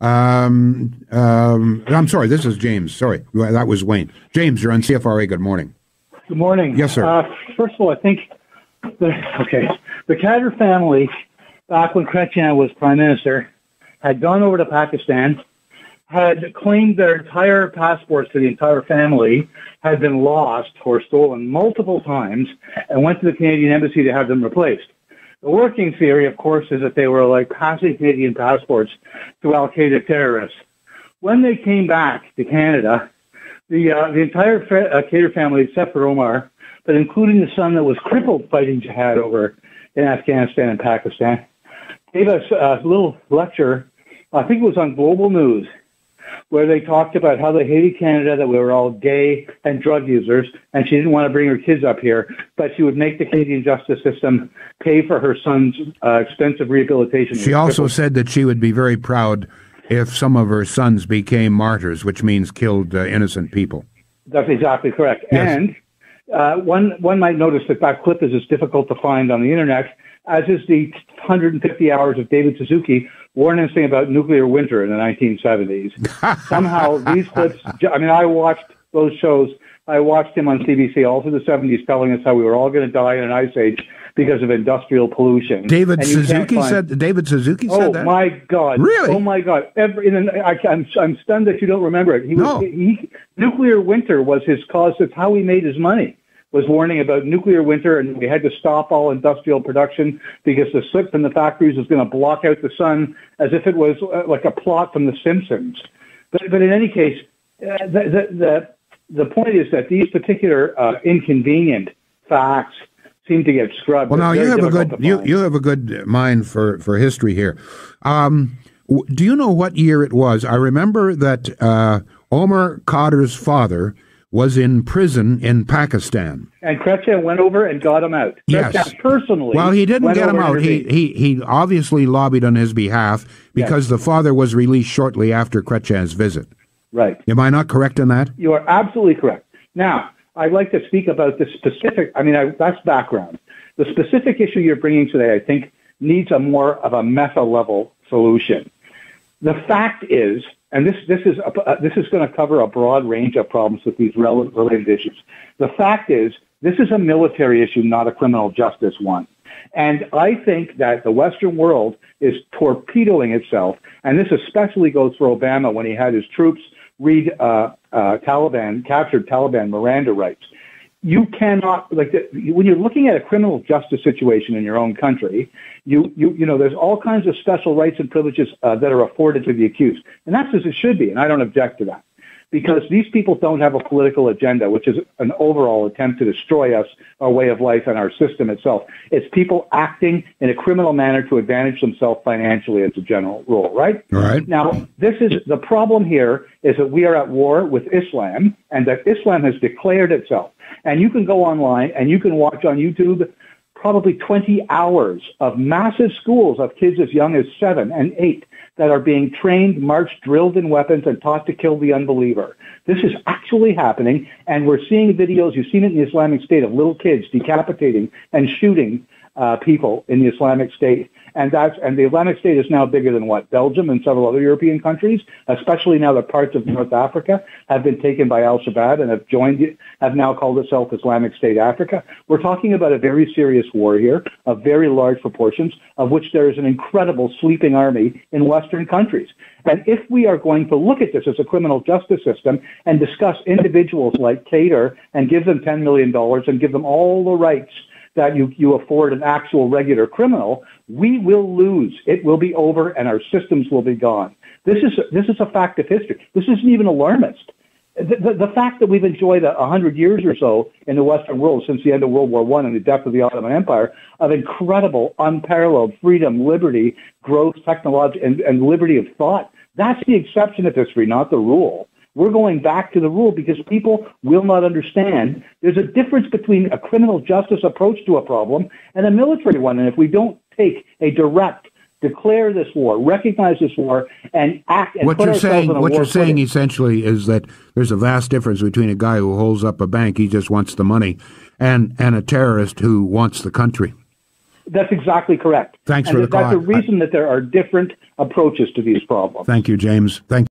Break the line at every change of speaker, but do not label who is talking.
Um, um, I'm sorry, this is James. Sorry, that was Wayne. James, you're on CFRA. Good morning.
Good morning.
Yes, sir.
Uh, first of all, I think the, okay, the Khadr family, back when Chrétien was prime minister, had gone over to Pakistan, had claimed their entire passports to the entire family had been lost or stolen multiple times, and went to the Canadian embassy to have them replaced. The working theory, of course, is that they were like passing Canadian passports to Al Qaeda terrorists. When they came back to Canada, the uh, the entire fa- uh, Khadr family, except for Omar, but including the son that was crippled fighting jihad over in Afghanistan and Pakistan, gave us a little lecture. I think it was on Global News where they talked about how they hated Canada, that we were all gay and drug users, and she didn't want to bring her kids up here, but she would make the Canadian justice system pay for her son's uh, expensive rehabilitation.
She also said that she would be very proud if some of her sons became martyrs, which means killed uh, innocent people.
That's exactly correct.
Yes.
And uh, one one might notice that that clip is as difficult to find on the internet as is the 150 hours of David Suzuki warning us about nuclear winter in the 1970s. Somehow these clips, I mean, I watched those shows. I watched him on CBC all through the 70s telling us how we were all going to die in an ice age because of industrial pollution.
David
And you can't
Suzuki
find-
said. David Suzuki
Oh
said that.
my God!
Really?
Oh my God! Every, and I, I'm I'm stunned that you don't remember it. He was
No.
he, nuclear winter was his cause. That's how he made his money. Was warning about nuclear winter, and we had to stop all industrial production because the soot from the factories was going to block out the sun, as if it was uh, like a plot from The Simpsons. But but in any case, uh, the, the the the point is that these particular uh, inconvenient facts seem to get scrubbed.
Well, now you have a good you, you have a good mind for for history here. Um, w- do you know what year it was? I remember that uh, Omar Khadr's father was in prison in Pakistan.
And Chrétien went over and got him out.
Yes.
Chrétien personally.
Well, he didn't get him out. He, he he obviously lobbied on his behalf because the father was released shortly after Chrétien's visit.
right.
Am I not correct in that?
You are absolutely correct. Now, I'd like to speak about the specific. I mean, I, that's background. The specific issue you're bringing today, I think, needs a more of a meta level solution. The fact is, and this this is a, uh, this is going to cover a broad range of problems with these rel- related issues. The fact is, this is a military issue, not a criminal justice one. And I think that the Western world is torpedoing itself, and this especially goes for Obama when he had his troops read uh, uh, Taliban, captured Taliban Miranda rights. You cannot, like, the, when you're looking at a criminal justice situation in your own country, you, you, you know, there's all kinds of special rights and privileges uh, that are afforded to the accused. And that's as it should be, and I don't object to that because these people don't have a political agenda, which is an overall attempt to destroy us, our way of life, and our system itself. It's people acting in a criminal manner to advantage themselves financially as a general rule, right?
All right.
Now, this is the problem here is that we are at war with Islam and that Islam has declared itself. And you can go online and you can watch on YouTube probably 20 hours of massive schools of kids as young as seven and eight that are being trained, marched, drilled in weapons, and taught to kill the unbeliever. This is actually happening, and we're seeing videos. You've seen it in the Islamic State of little kids decapitating and shooting uh, people in the Islamic State. And that's and the Islamic State is now bigger than what Belgium and several other European countries, especially now that parts of North Africa have been taken by Al Shabaab and have joined have now called itself Islamic State Africa. We're talking about a very serious war here of very large proportions, of which there is an incredible sleeping army in Western countries. And if we are going to look at this as a criminal justice system and discuss individuals like Khadr and give them $10 million and give them all the rights that you, you afford an actual regular criminal, we will lose. It will be over and our systems will be gone. This is, this is a fact of history. This isn't even alarmist. The, the, the fact that we've enjoyed a, a hundred years or so in the Western world since the end of World War One and the death of the Ottoman Empire of incredible, unparalleled freedom, liberty, growth, technology, and, and liberty of thought, that's the exception of history, not the rule. We're going back to the rule because people will not understand. There's a difference between a criminal justice approach to a problem and a military one. And if we don't take a direct, declare this war, recognize this war, and act and
What you're saying, what you're saying
footing-
essentially is that there's a vast difference between a guy who holds up a bank, he just wants the money, and and a terrorist who wants the country.
That's exactly correct.
Thanks
and
for the
that's
call.
the reason that there are different approaches to these problems.
Thank you, James. Thank